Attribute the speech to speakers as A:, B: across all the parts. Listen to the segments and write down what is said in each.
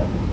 A: Florida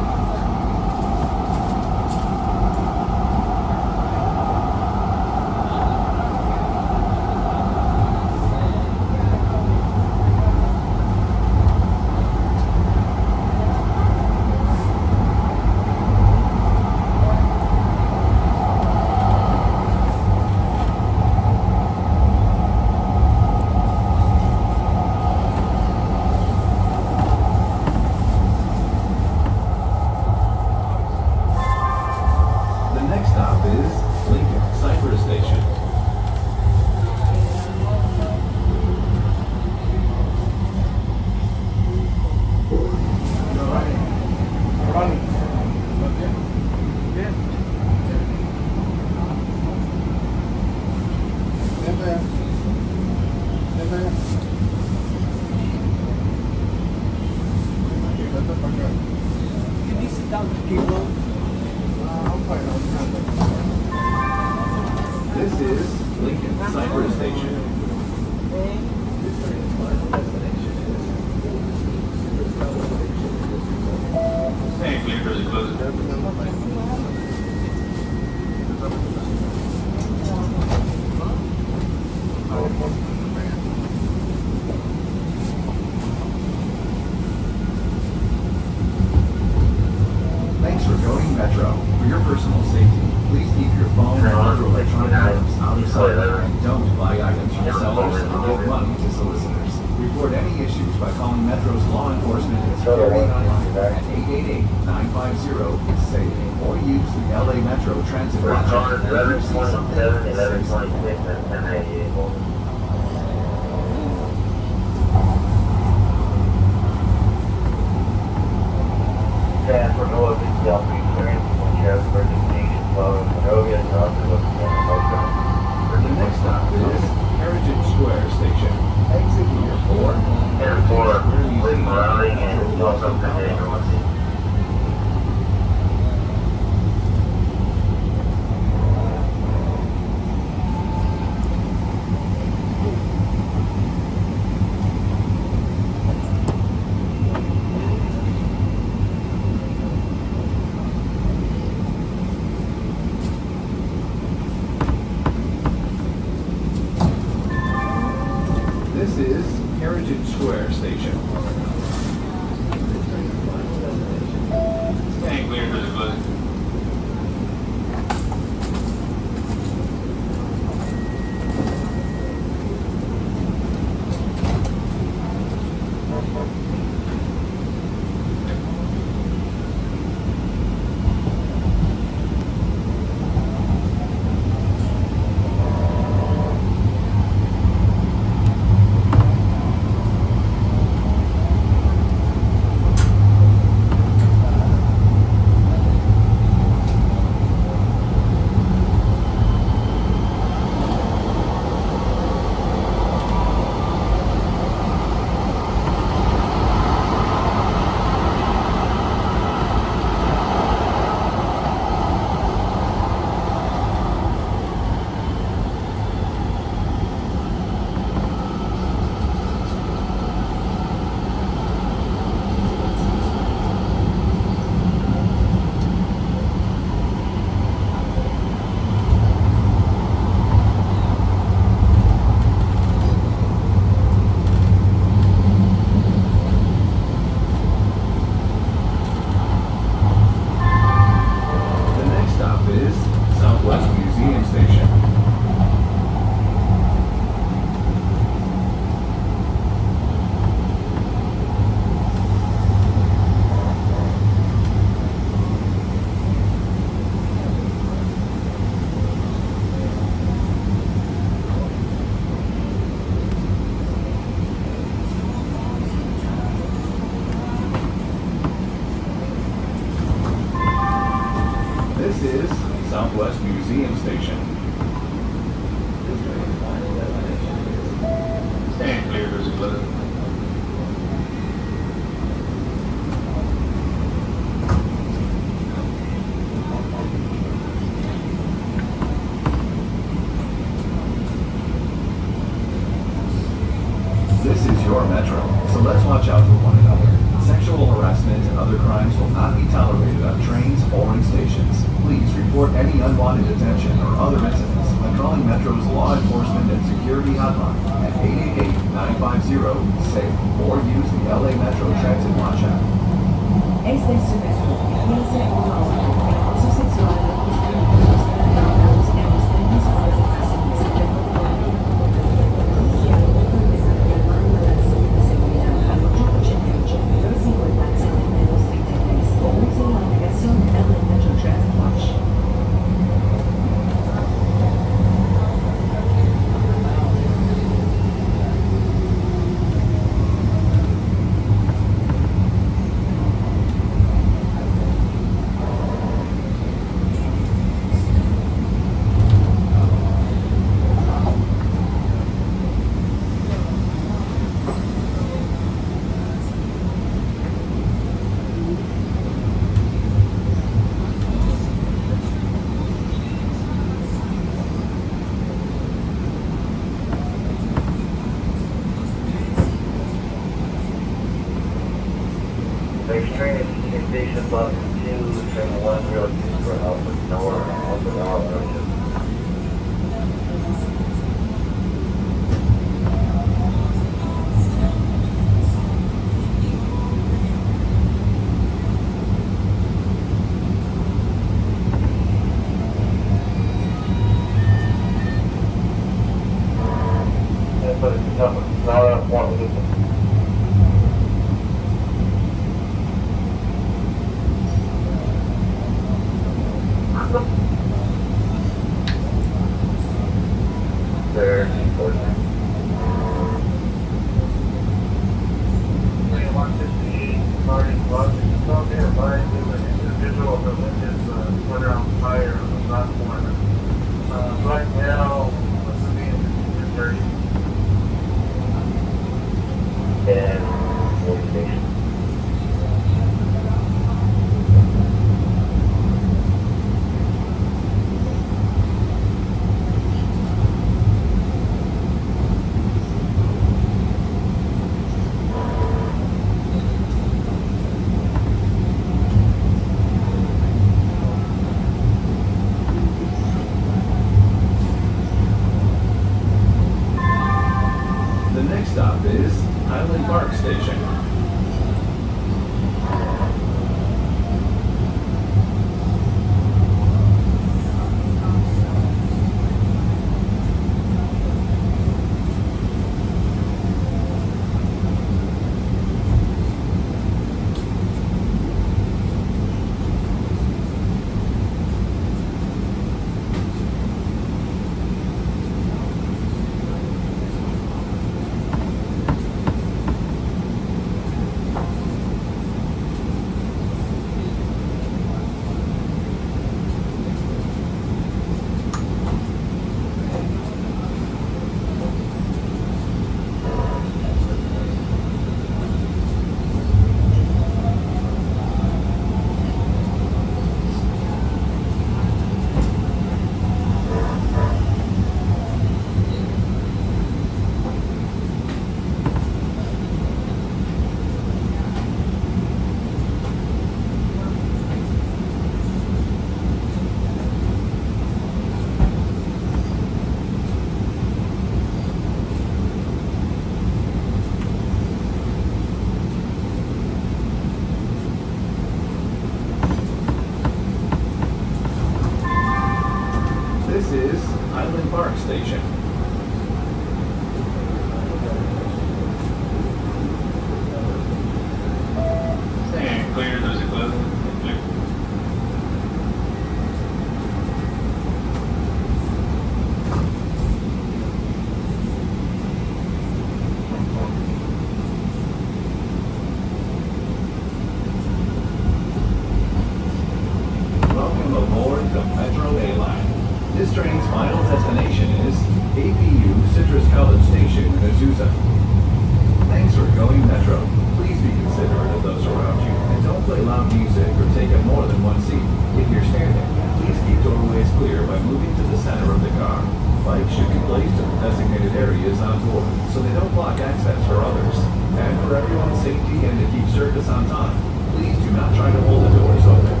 B: safety and to keep service on time. Please do not try to hold the doors open.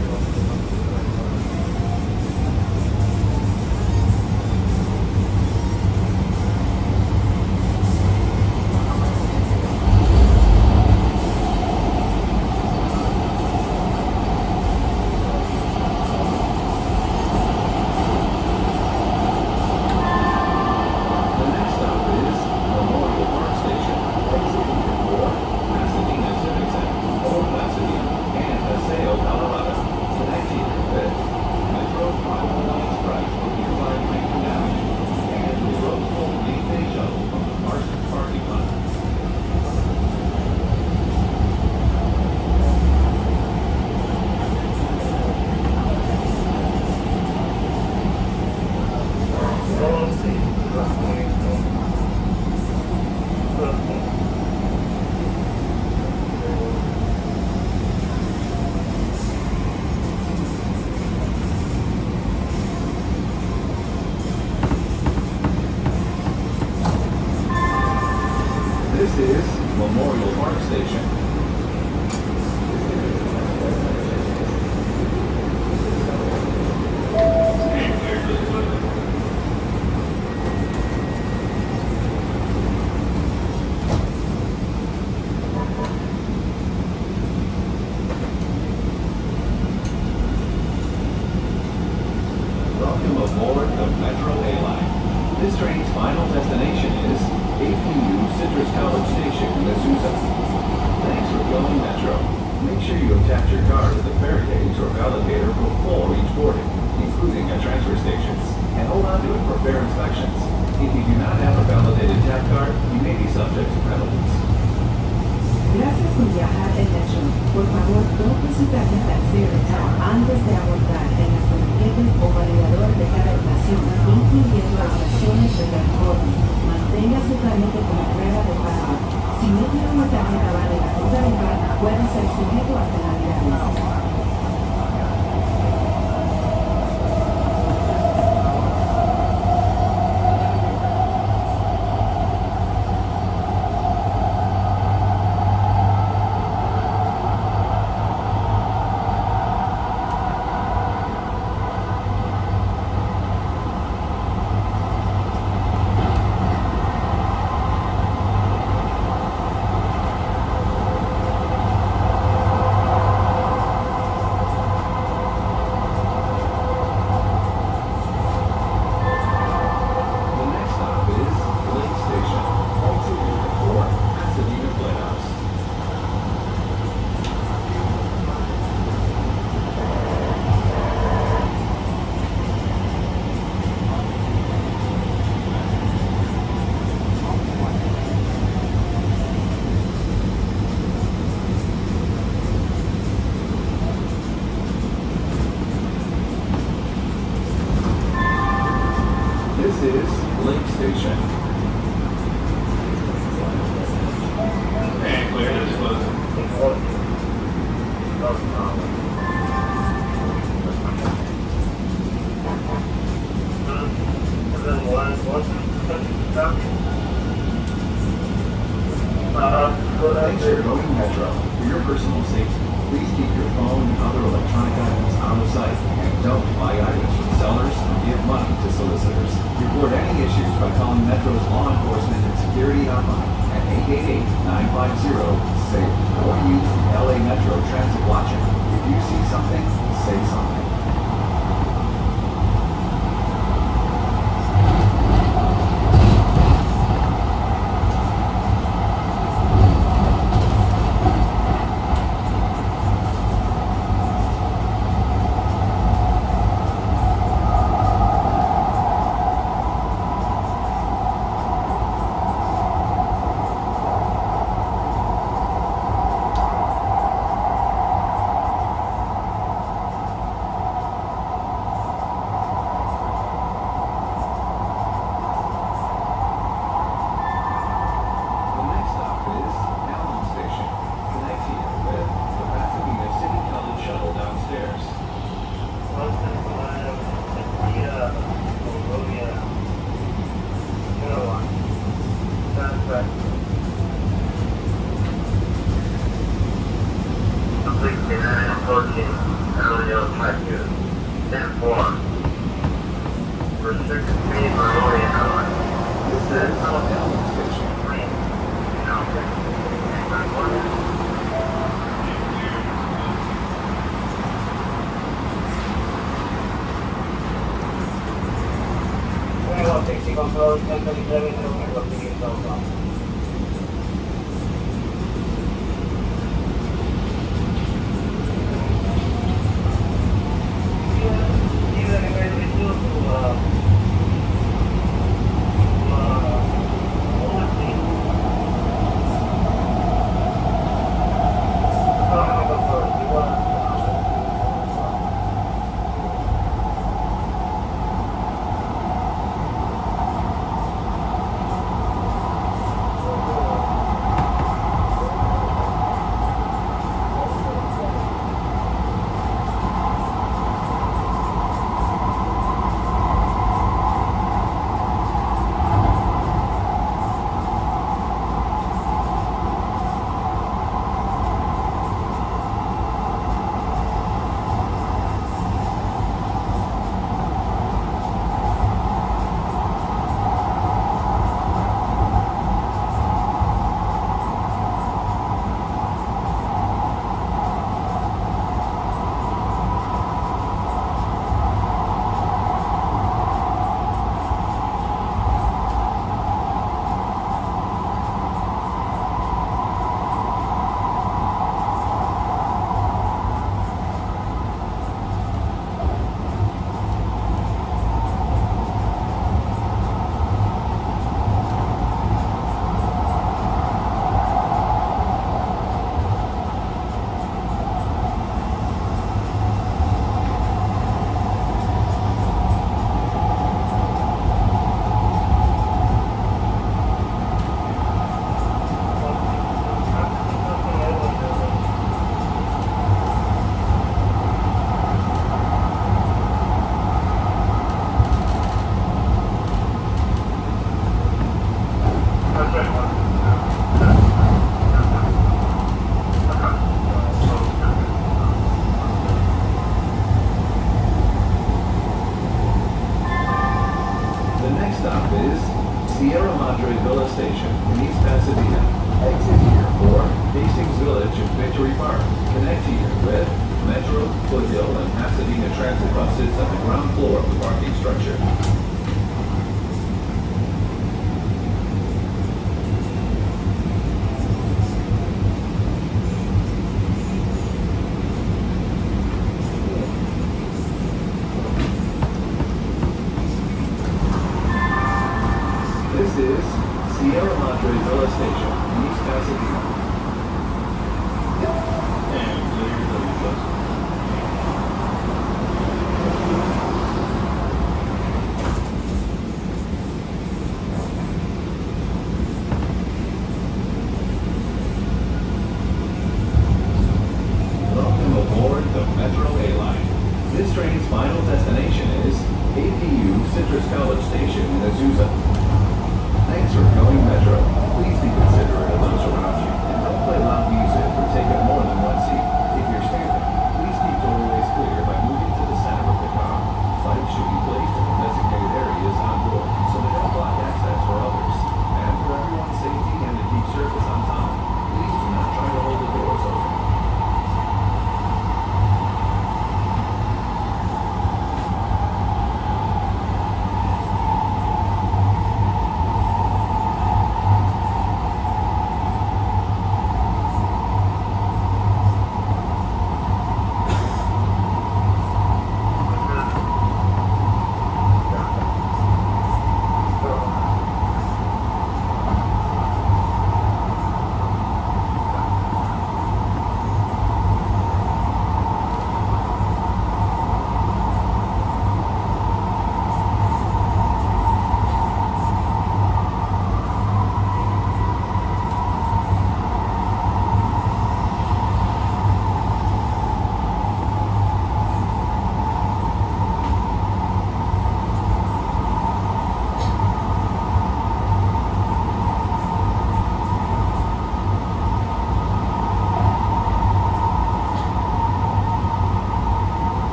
B: is
A: Memorial Park Station.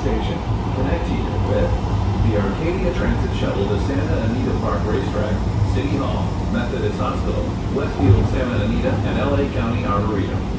A: Station, connecting with the
C: Arcadia Transit Shuttle to Santa Anita Park Racetrack, City Hall, Methodist Hospital, Westfield Santa Anita, and LA County Arboretum.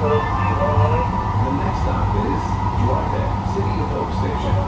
D: The
C: next stop is
E: Duarte City of Hope Station.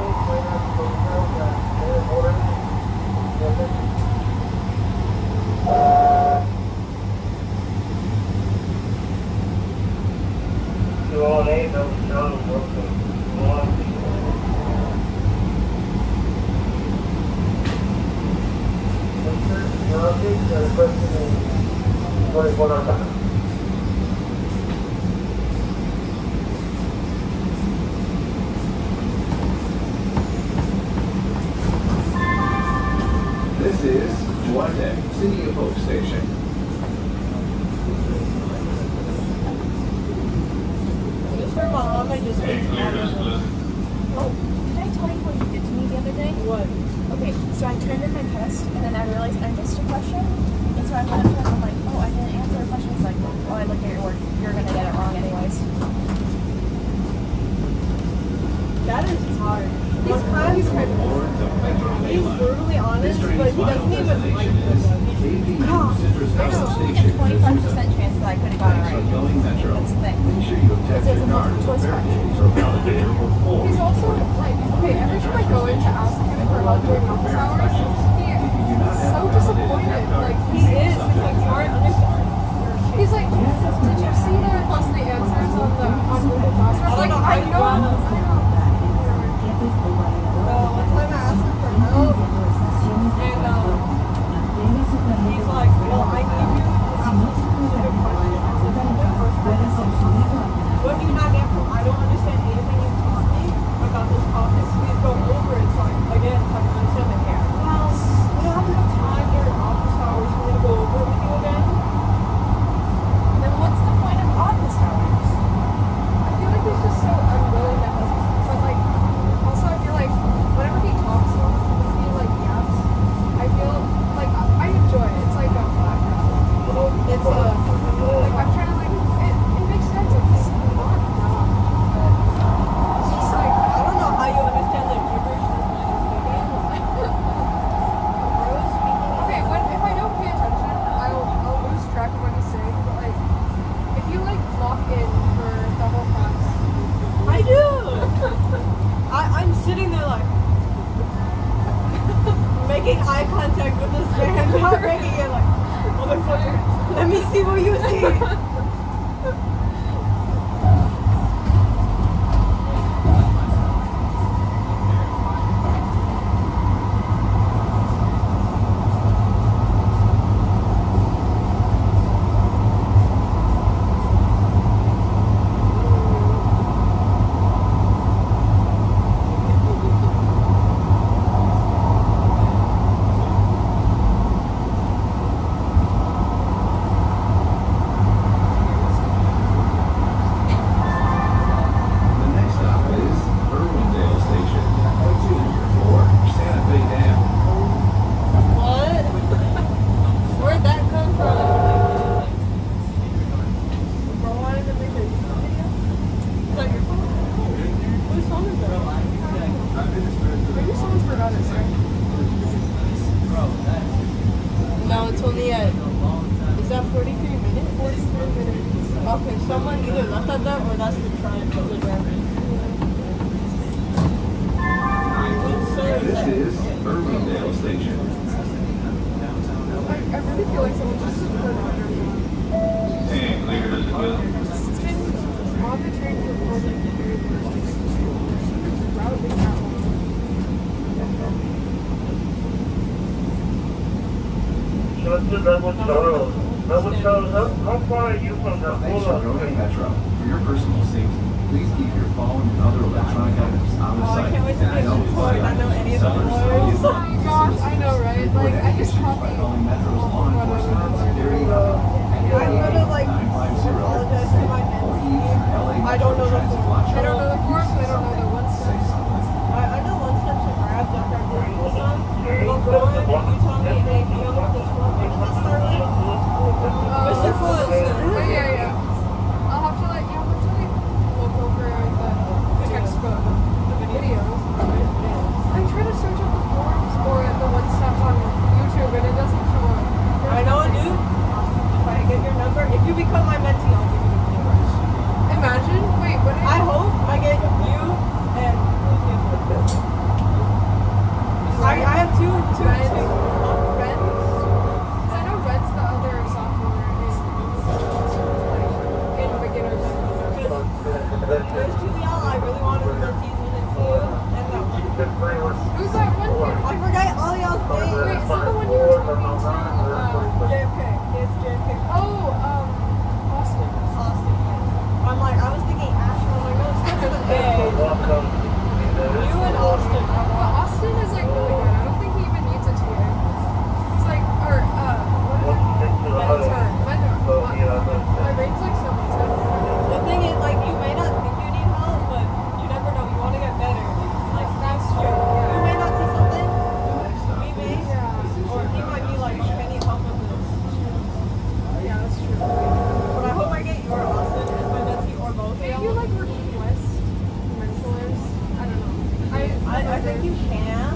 F: think you can.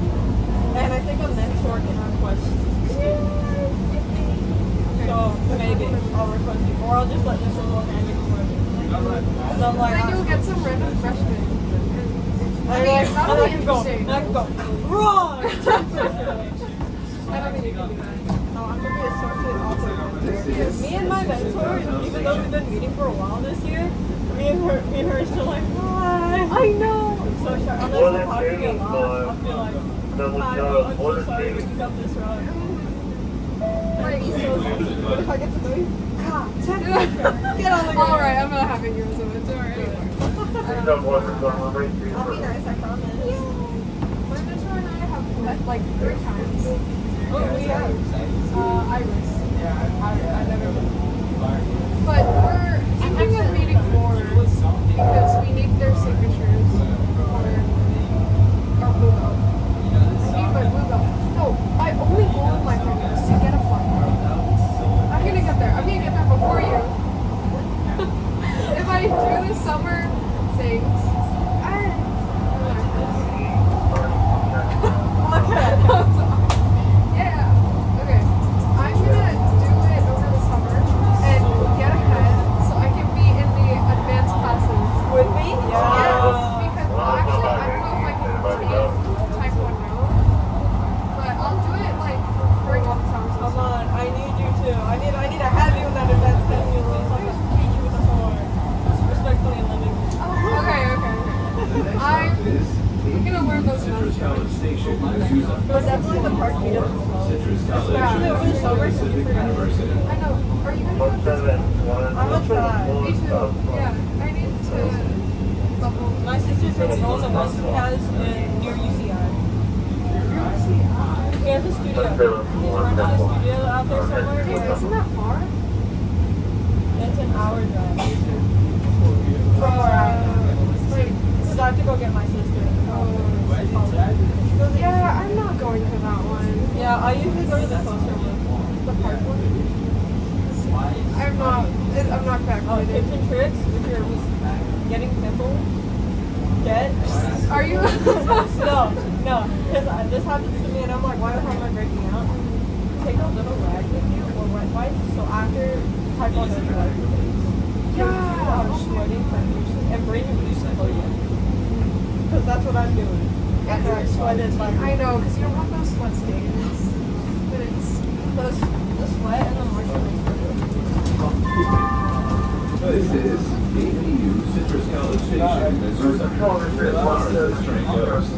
F: And I think a
G: mentor can request
H: students. So
G: maybe I'll request you. Or
E: I'll just let Mr. Wolf handle it. I'm like,
I: then you'll get some random freshman.
E: I
I: mean, it's
E: not really
I: interesting.
E: I can go, wrong!
I: I don't think you can do that.
E: No, I'm going to be a
A: associate also.
E: Me and my mentor, even though we've been meeting for a while this year, me and her, me and her are still like, hi.
I: I know.
E: I'm so sorry. Unless
J: Well,
E: we
J: that's
E: talk to me a lot. I'll like,
J: Double
E: hi,
J: job,
E: I'm so sorry
J: it?
E: we took this route.
I: Like,
E: Be so sweet. But if I get to know God, check Get on the ground.
I: All right, I'm not having you as a mentor anymore.
J: These are more for some rate three
E: I'll be nice, I promise.
I: My mentor and I have met like three times.
E: Oh, we have.
I: Uh, Iris. Yeah. I, I never met. But we're thinking of meeting more because we need their signatures for our blue belt. I need my blue belt. No, my only goal in life right is to get a belt. I'm gonna get there. I'm gonna get there before you. if I do the summer things,
E: Look at
I: yeah. Okay. I'm gonna do it over the summer and get ahead so I can be in the advanced classes.
E: With me?
I: Yes, because well, actually I don't know if I can take Taekwondo, but I'll do it like during off summer.
E: Come on, I need you to. I need, I need to have you in that advanced class so I can beat you with a sword. Respectfully and lovingly.
I: Okay, okay, okay. I'm
A: I'm
I: gonna learn those
A: Citrus
I: notes.
A: College Station in Azusa.
E: But definitely the park meetup as well.
A: Citrus College
I: Yeah.
E: Over the summer, so you
A: Pacific
E: forgot.
A: University.
I: I know. Are you gonna
J: one
I: go?
J: seven one.
E: I'm gonna try.
I: Me too. Yeah, I need to bubble.
E: My sister's gonna enroll in Western Cats in near UCI. He has a studio. He's running a studio out there somewhere.
I: Dude, isn't that far?
E: It's an hour drive. From where I am.
I: Like,
E: Because I have to go get my sister.
I: yeah, I'm not going for that one.
E: Yeah, I usually go to the closer one.
I: The park one. I'm not. I'm not
E: Oh,
I: vaccinated.
E: tips and tricks if you're getting pimples. Get.
I: Are you?
E: no, no. Because this happens to me and I'm like, why am I breaking out? Take a little rag with you or wet wipe so after type on the rag
I: Yeah.
E: I'm sweating profusely and breathing loosely. Because that's what I'm doing. After I sweated like
I: I know, because you don't want those sweat stains. But it's.
E: the, the sweat and the moisture
A: This is APU Citrus College Station in Azusa. As far as this train goes,